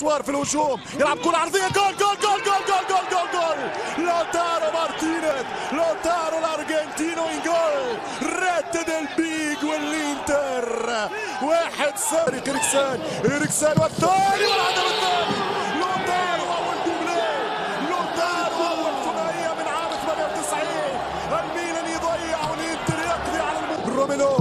مشوار في الهجوم يلعب كرة عرضية جول جول جول جول جول جول جول جول. لوتارو مارتينيز لوتارو الارجنتينو ان جول. ريت ديل بيج والإنتر. واحد صفر. إريكسان إريكسان والثاني والهدف الثاني. لوتارو أول دوبلي لوتارو أول ثنائية من عام 98 الميلان يضيع والإنتر يقضي على الم... روميلو